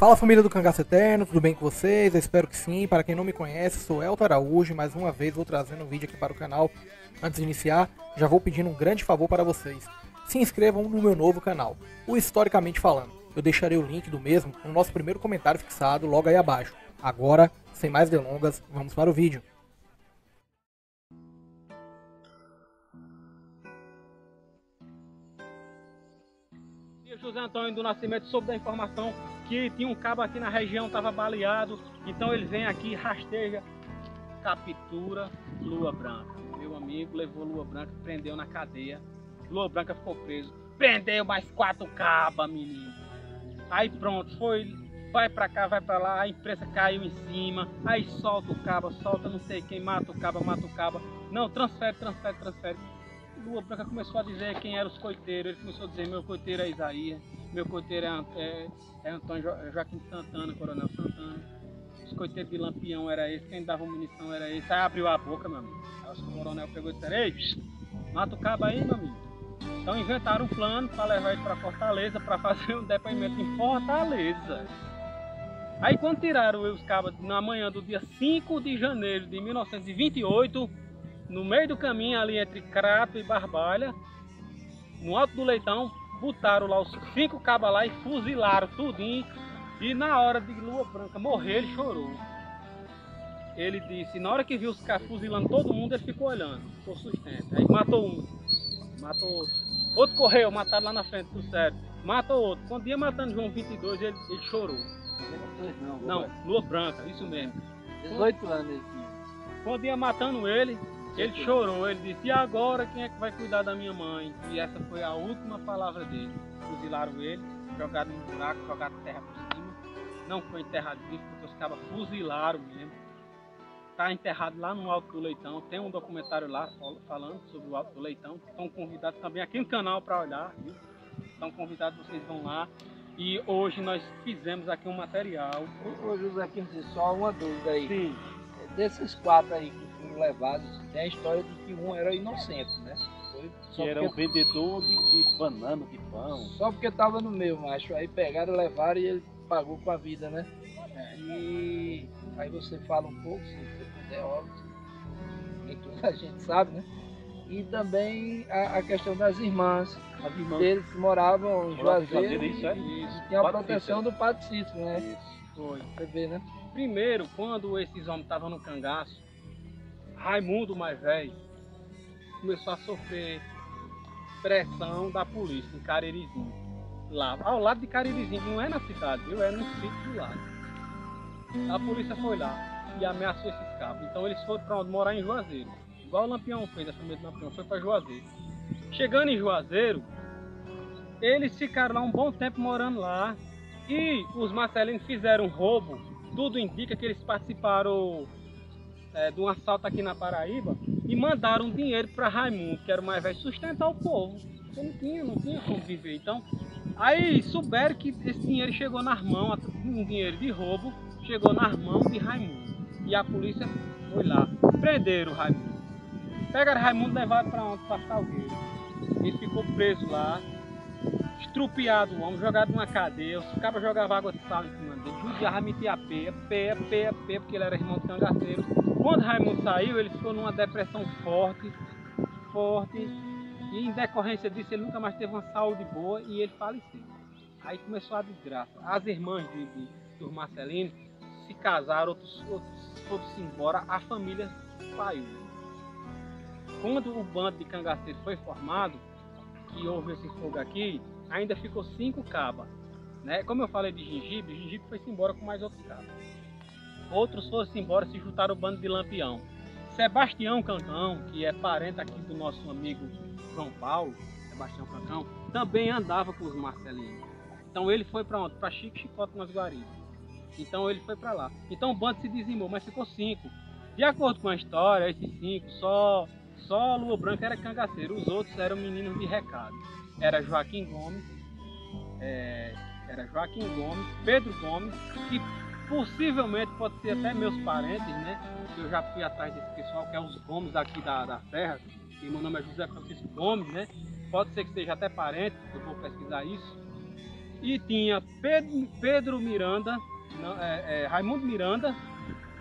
Fala família do Cangaço Eterno, tudo bem com vocês? Eu espero que sim. Para quem não me conhece, sou Elton Araújo e mais uma vez vou trazendo um vídeo aqui para o canal. Antes de iniciar, já vou pedindo um grande favor para vocês. Se inscrevam no meu novo canal, o Historicamente Falando. Eu deixarei o link do mesmo no nosso primeiro comentário fixado logo aí abaixo. Agora, sem mais delongas, vamos para o vídeo. José Antônio do Nascimento soube da informação que tinha um cabo aqui na região, estava baleado. Então ele vem aqui, rasteja, captura Lua Branca. Meu amigo levou Lua Branca, prendeu na cadeia. Lua Branca ficou preso. Prendeu mais quatro cabas, menino. Aí pronto, foi, vai pra cá, vai pra lá, a imprensa caiu em cima. Aí solta o cabo, solta não sei quem, mata o cabo, mata o cabo. Não, transfere, transfere, transfere. Lua Branca começou a dizer quem eram os coiteiros. Ele começou a dizer: meu coiteiro é Isaías, meu coiteiro é, é, é Antônio jo, Joaquim Santana, Coronel Santana. Os coiteiros de Lampião era esse, quem dava munição era esse. Aí abriu a boca, meu amigo. Aí o coronel pegou e disse: Ei, mata o cabo aí, meu amigo. Então inventaram um plano para levar ele para Fortaleza para fazer um depoimento em Fortaleza. Aí quando tiraram os cabos na manhã do dia 5 de janeiro de 1928, no meio do caminho ali entre Crato e Barbalha, no alto do leitão, botaram lá os cinco cabas lá e fuzilaram tudinho. E na hora de Lua Branca morrer, ele chorou. Ele disse, na hora que viu os caras fuzilando todo mundo, ele ficou olhando, ficou sustento. Aí matou um, matou outro. Outro correu, mataram lá na frente do sério. Matou outro. Quando ia matando João 22, ele, ele chorou. Não, Não, Lua Branca, isso mesmo. 18 anos ele tinha. Quando ia matando ele, ele chorou, ele disse, e agora quem é que vai cuidar da minha mãe? E essa foi a última palavra dele. Fuzilaram ele, jogaram no buraco, jogaram terra por cima. Não foi enterrado vivo, porque os cabas fuzilaram mesmo. Está enterrado lá no Alto do Leitão. Tem um documentário lá falando sobre o Alto do Leitão. Estão convidados também aqui no canal para olhar. Viu? Estão convidados, vocês vão lá. E hoje nós fizemos aqui um material. Ô José Quinto, só uma dúvida aí. Sim. Desses quatro aí que foram levados, tem a história de que um era inocente, né? Foi que era um vendedor de, de banana, de pão. Só porque tava no meio, macho. Aí pegaram, levaram e ele pagou com a vida, né? E aí você fala um pouco, se você puder, óbvio. Nem toda a gente sabe, né? E também a, a questão das irmãs. As irmãs. Deles que moravam em Juazeiro. Juazeiro, isso, é? e Isso, tinha a proteção do Padre Cícero, né? Isso. Foi. Você vê, né? Primeiro, quando esses homens estavam no cangaço, Raimundo mais velho começou a sofrer pressão da polícia em Caririzinho. Lá, ao lado de Caririzinho, não é na cidade, viu? É no sítio do lado. A polícia foi lá e ameaçou esses cabos. Então eles foram para onde? Morar em Juazeiro. Igual o Lampião fez, a família do Lampião foi para Juazeiro. Chegando em Juazeiro, eles ficaram lá um bom tempo morando lá. E os Marcelinos fizeram roubo. Tudo indica que eles participaram é, de um assalto aqui na Paraíba e mandaram dinheiro para Raimundo, que era o mais velho, sustentar o povo. Porque não tinha, não tinha como viver. Então, aí souberam que esse dinheiro chegou nas mãos, um dinheiro de roubo, chegou nas mãos de Raimundo. E a polícia foi lá, prenderam o Raimundo. Pegaram Raimundo e levaram para onde? Para Salgueiro. Ele ficou preso lá, estrupiado o homem, jogado numa cadeia, os cabas jogavam água sal em cima dele, judiava, metia peia, peia, peia, peia, porque ele era irmão de cangaceiro. Quando Raimundo saiu, ele ficou numa depressão forte, forte, e em decorrência disso ele nunca mais teve uma saúde boa e ele faleceu. Aí começou a desgraça. As irmãs de, de, dos Marcelinos se casaram, outros, outros foram-se embora, a família saiu. Quando o bando de cangaceiros foi formado, que houve esse fogo aqui, ainda ficou cinco cabas. Né? Como eu falei de gengibre, gengibre foi-se embora com mais outros cabas. Outros foram-se embora, se juntaram ao bando de Lampião. Sebastião Cancão, que é parente aqui do nosso amigo João Paulo, Sebastião Cancão, também andava com os Marcelinos. Então ele foi para onde? Para Chico Chicote nas Guaribas. Então ele foi para lá. Então o bando se dizimou, mas ficou cinco. De acordo com a história, esses cinco, só, só Lua Branca era cangaceiro, os outros eram meninos de recado. Era Joaquim Gomes, é, era Joaquim Gomes, Pedro Gomes, que possivelmente pode ser até meus parentes, né? Eu já fui atrás desse pessoal, que é os Gomes aqui da, da Serra, e meu nome é José Francisco Gomes, né? Pode ser que seja até parente, eu vou pesquisar isso. E tinha Pedro, Pedro Miranda, não, é, é, Raimundo Miranda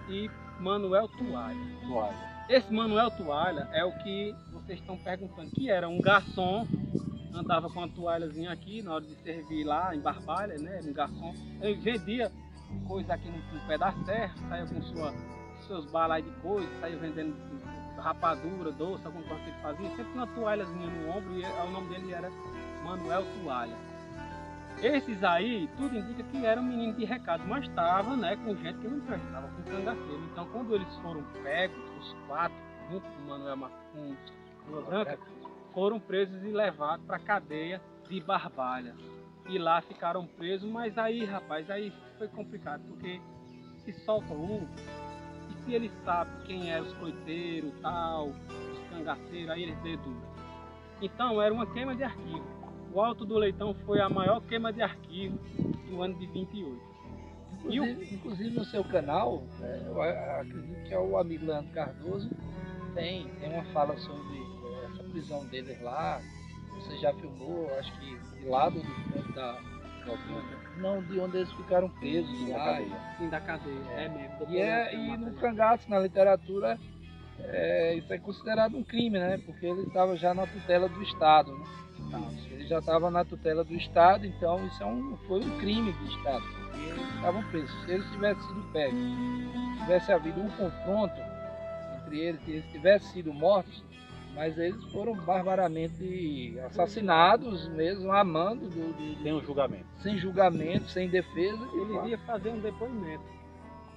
e Manuel Toalha. Toalha. Esse Manuel Toalha é o que vocês estão perguntando, que era um garçom, andava com uma toalhazinha aqui na hora de servir lá em Barbalha, né? Um garçom. Ele vendia coisa aqui no, no pé da serra, saía com sua, seus balai de coisa, saía vendendo rapadura, doce, alguma coisa que ele fazia, sempre uma toalhazinha no ombro e o nome dele era Manuel Toalha. Esses aí, tudo indica que era um menino de recado, mas estava né, com gente que não prestava, com cangaceiro. Então, quando eles foram pegos, os quatro, junto com o Manuel Ma- com Lua Branca, foram presos e levados para a cadeia de Barbalha. E lá ficaram presos, mas aí, rapaz, aí foi complicado, porque se solta um, e se ele sabe quem é os coiteiros, tal, os cangaceiros, aí eles deduram. Então, era uma queima de arquivo. O Alto do Leitão foi a maior queima de arquivo do ano de 28. E o- Inclusive, inclusive no seu canal, é, eu acredito que é o amigo Leandro Cardoso, tem, tem uma fala sobre prisão deles lá. Você já filmou, acho que de lado do, da. Não, de onde eles ficaram presos Da lá. cadeia. Fim da cadeia, é, mesmo. E, é, e no cangaço, na literatura, é, isso é considerado um crime, né? Porque ele estava já na tutela do Estado. Né? Ele já estava na tutela do Estado, então isso é um, foi um crime do Estado. Porque eles estavam presos. Se eles tivessem sido pegos, tivesse havido um confronto entre eles, se eles tivessem sido mortos, mas eles foram barbaramente assassinados mesmo, amando, do, do- Tem um julgamento. sem julgamento, sem defesa. e Ele ia fazer um depoimento.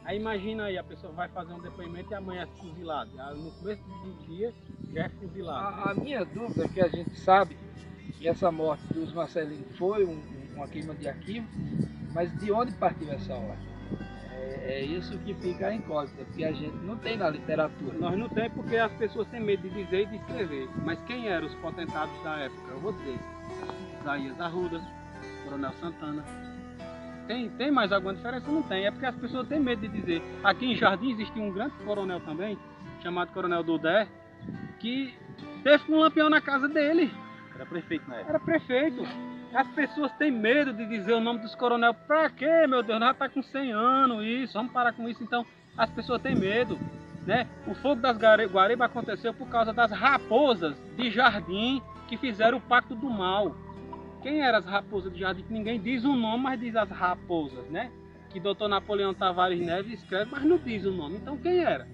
Aí imagina aí, a pessoa vai fazer um depoimento e amanhã é fuzilado. Já No começo do dia já é fuzilado. A, a minha dúvida é que a gente sabe que essa morte dos Marcelinhos foi um- uma queima de arquivo, mas de onde partiu essa ordem? É, é isso que fica a incógnita, porque a gente não tem na literatura. Nós não temos porque as pessoas têm medo de dizer e de escrever. Mas quem eram os potentados da época? Eu vou dizer. Isaías Arruda, Coronel Santana. Tem, tem mais alguma diferença? Não tem. É porque as pessoas têm medo de dizer. Aqui em Jardim existia um grande coronel também, chamado Coronel Dudé, que teve um lampião na casa dele. Era prefeito na época. Era prefeito. As pessoas têm medo de dizer o nome dos coronel. Pra quê, meu Deus? Já tá com 100 anos isso. Vamos parar com isso. Então, as pessoas têm medo. Né? O fogo das Guaribas aconteceu por causa das raposas de jardim que fizeram o pacto do mal. Quem eram as raposas de jardim? Ninguém diz o nome, mas diz as raposas, né? Que doutor Napoleão Tavares Neves escreve, mas não diz o nome. Então quem era?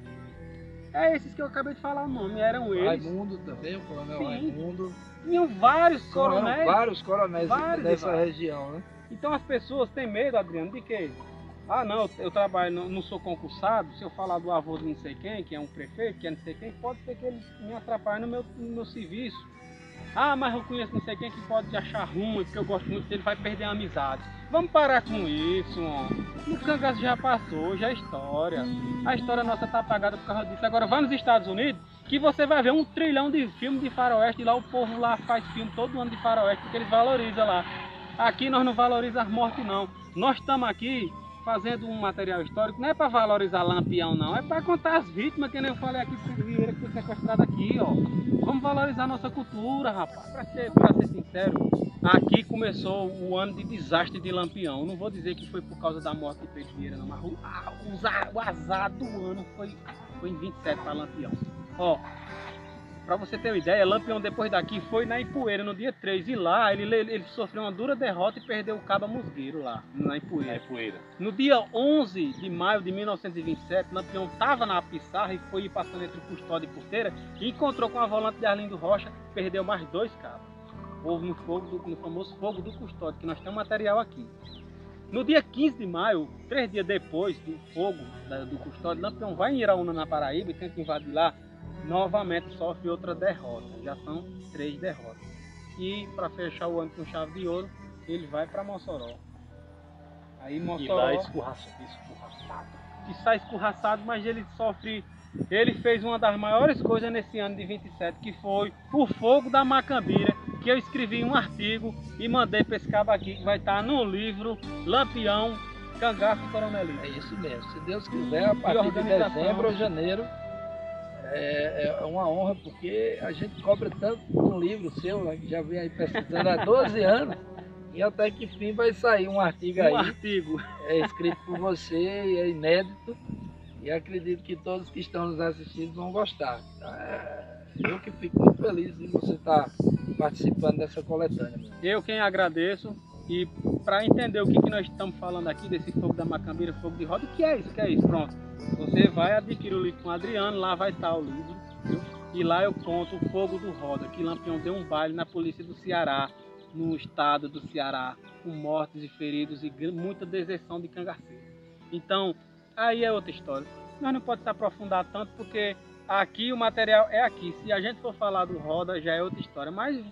É esses que eu acabei de falar o nome, eram eles. Raimundo também, o coronel Sim. Raimundo. Tinham vários coronéis. vários coronéis Vários, dessa região, né? Então as pessoas têm medo, Adriano, de quê? Ah, não, eu- eu trabalho, não, não sou concursado. Se eu falar do avô de não sei quem, que é um prefeito, que é não sei quem, pode ser que ele me atrapalhe no meu, no meu serviço. Ah, mas eu conheço não sei quem que pode te achar ruim, porque eu gosto muito dele, vai perder a amizade. Vamos parar com isso, homem. O cangaço já passou, já é história. A história nossa tá apagada por causa disso. Agora vá nos Estados Unidos, que você vai ver um trilhão de filmes de faroeste, e lá o povo lá faz filme todo ano de faroeste, porque eles valorizam lá. Aqui nós não valorizamos as mortes, não. Nós estamos aqui fazendo um material histórico, não é para valorizar lampião, não. É para contar as vítimas, que nem eu falei aqui com o Vieira que foi sequestrado aqui, ó. Vamos valorizar nossa cultura, rapaz. Para ser, pra ser sincero, aqui começou o ano de desastre de lampião. Não vou dizer que foi por causa da morte de Pedro Vieira, não. Mas o, a- o azar do ano foi, foi em 27 para lampião. Ó, Pra você ter uma ideia, Lampião depois daqui foi na Ipueira no dia 3 e lá ele, ele, sofreu uma dura derrota e perdeu o Caba Musgueiro lá, na Ipueira. poeira. No dia 11 de maio de 1927, Lampião estava na pissarra e foi passando entre Custódia e Porteira e encontrou com a volante de Arlindo Rocha, perdeu mais dois cabos. Houve no, fogo do, no famoso fogo do Custódio, que nós temos material aqui. No dia 15 de maio, três dias depois do fogo da- do Custódio, Lampião vai em Iraúna, na Paraíba, e tenta invadir lá, novamente sofre outra derrota. Já são três derrotas. E para fechar o ano com chave de ouro, ele vai para Mossoró. Aí E Mossoró lá escorraça, escorraçado. que sai escorraçado, mas ele sofre. Ele fez uma das maiores coisas nesse ano de 27, que foi o fogo da Macambira, que eu escrevi um artigo e mandei para esse cabo aqui, que vai estar no livro Lampião, Cangaço e Coronelismo. É isso mesmo. Se Deus quiser, a partir de dezembro ou janeiro, é, é uma honra, porque a gente cobra tanto um livro seu, né, que já vem aí pesquisando há 12 anos, E até que fim vai sair um artigo Um aí, artigo. é escrito por você e é inédito. E acredito que todos que estão nos assistindo vão gostar. É, Eu que fico muito feliz de você estar participando dessa coletânea. Eu quem agradeço. E para entender o que, que nós estamos falando aqui desse fogo da macambeira, fogo de roda, o que é isso? Que é isso? Pronto. Você vai adquirir o livro com o Adriano, lá vai estar o livro. E lá eu conto o fogo do roda, que Lampião deu um baile na polícia do Ceará, no estado do Ceará, com mortes e feridos e muita deserção de cangaceiro. Então, aí é outra história. Nós não podemos se aprofundar tanto porque aqui o material é aqui. Se a gente for falar do roda, já é outra história. Mas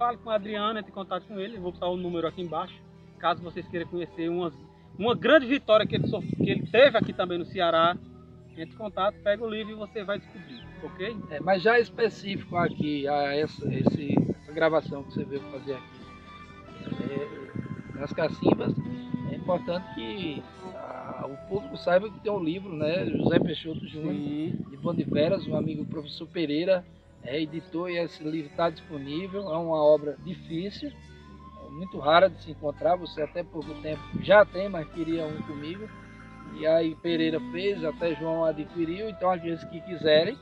fale com o Adriano, entre em contato com ele. Vou botar o número aqui embaixo. Caso vocês queiram conhecer umas, uma grande vitória que ele, que ele teve aqui também no Ceará, entre em contato, pega o livro e você vai descobrir, ok? É, mas já específico aqui, a essa, esse- essa gravação que você veio fazer aqui, é, nas cacimbas, é importante que ah, o público saiba que tem um livro, né? José Peixoto Júnior, de Boniveras, um amigo professor Pereira, é editor e esse livro está disponível. É uma obra difícil, é muito rara de se encontrar. Você até pouco tempo já tem, mas queria um comigo. E aí Pereira fez, até João adquiriu. Então aqueles que quiserem,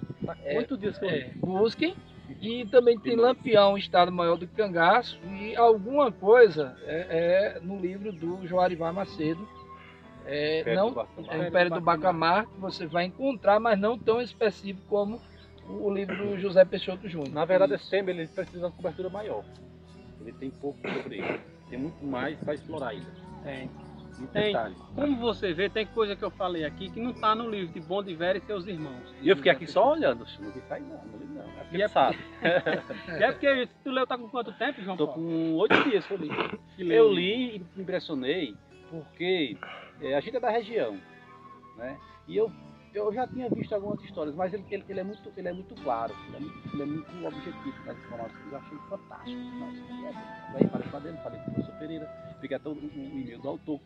É, dias que eu é, busquem. E também tem Lampião, Estado Maior do Cangaço, e alguma coisa é, é no livro do Joarivar Macedo. É, Perto não, do Bacamar. é, perto do Bacamar, que você vai encontrar, mas não tão específico como o livro do José Peixoto Júnior. Na verdade, esse tema ele precisa de uma cobertura maior. Ele tem pouco sobre ele. Tem muito mais para explorar ainda. Tem. Muito Tem. detalhe. Como você vê, tem coisa que eu falei aqui que não está no livro de Bom de Vera e seus irmãos. E eu fiquei aqui só olhando. Não vi cair não, não li não. É porque E é- sabe. E é porque tu leu, tá com quanto tempo, João Tô Paulo? com oito dias que eu li. Que Eu li e me impressionei porque é, a gente é da região, né? E eu, eu já tinha visto algumas histórias, mas ele, ele, ele é, muito, ele é muito claro, ele é muito, ele é muito objetivo nas informações. Eu achei fantástico. É. Aí falei com a dele, falei com o professor Pereira, peguei até o, o e-mail do autor,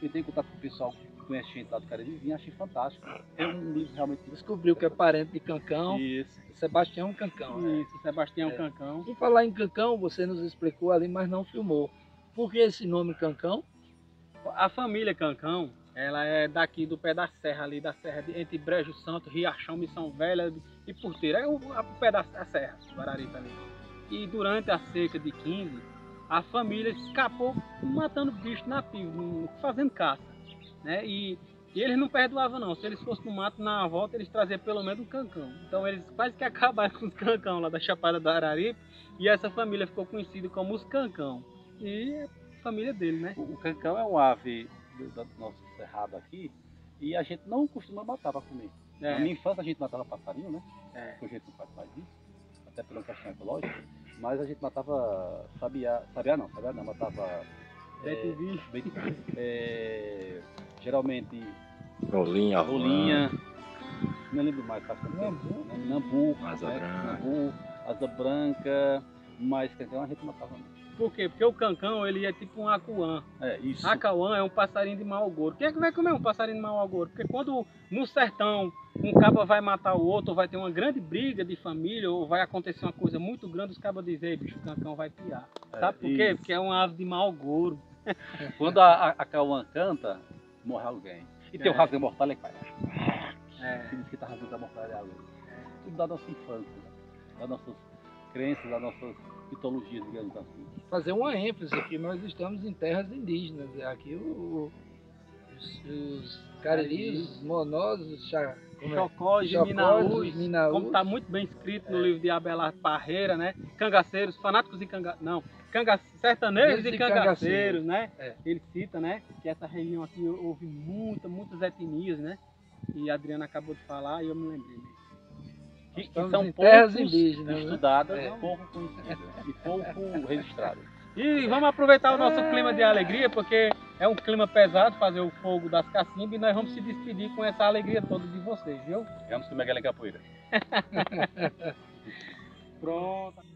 tentei contato com o pessoal que conhece gente lá do Caribezinho, achei fantástico. É um livro realmente Descobriu que é parente de Cancão, Isso. Sebastião Cancão. né? Isso, Sebastião É. Cancão. Por falar em Cancão, você nos explicou ali, mas não filmou. Por que esse nome Cancão? A família Cancão, ela é daqui do pé da serra ali, da serra de, entre Brejo Santo, Riachão, Missão Velha e Porteira. É o, o pé da serra, Guararipa ali. E durante a seca de 15, a família escapou matando bicho nativo, fazendo caça. Né? E, e eles não perdoavam não. Se eles fossem no mato, na volta, eles traziam pelo menos um cancão. Então eles quase que acabaram com os cancão lá da Chapada do Araripe. E essa família ficou conhecida como os cancão. E é a família dele, né? O, o cancão é um ave do, do nosso cerrado aqui e a gente não costuma matar para comer. Na É. minha infância a gente matava passarinho, né? É. Hoje a gente não faz mais isso, até pela questão ecológica. Mas a gente matava sabiá, sabiá não, sabiá não, matava Bete é, bem- é, geralmente Rolinha, rolinha, não lembro mais, tempo, Nambu. Nambu, Asa né? branca. Nambu, asa branca, mas cancão a gente matava não. Por quê? Porque o cancão, ele é tipo um acuã. É, isso. Acauã é um passarinho de mau agouro. Quem é que vai comer um passarinho de mau agouro? Porque quando no sertão um caba vai matar o outro, ou vai ter uma grande briga de família, ou vai acontecer uma coisa muito grande, os cabas dizem, "Ei, bicho, o cancão vai piar. É, Sabe por quê? isso. Porque é uma ave de mau agouro. Quando a, a, a canta, morre alguém. E tem É. o rasga mortal que faz. É. Que diz que tá rasgando a mortalha Tudo da nossa infância, né? das nossas crenças, das nossas mitologias, digamos assim. Fazer uma ênfase que nós estamos em terras indígenas. Aqui o- os, os cariris, os monós, os chá, é? Chocós, Chocós, Minaús, Minaús. como está muito bem escrito no livro de Abelardo Parreira, né? Cangaceiros, fanáticos e canga... não, canga... sertanejos e cangaceiros, cangaceiros, né? é. Ele cita, né, que essa região aqui houve muita, muitas etnias, né? E a Adriana acabou de falar e eu me lembrei. mesmo. Que, que são poucos indígenas, né? estudadas É. e pouco conhecidas. E pouco registradas. E vamos aproveitar o nosso clima de alegria, porque é um clima pesado fazer o fogo das cacimbas e nós vamos se despedir com essa alegria toda de vocês, viu? Vamos comer aquela capoeira. Pronto.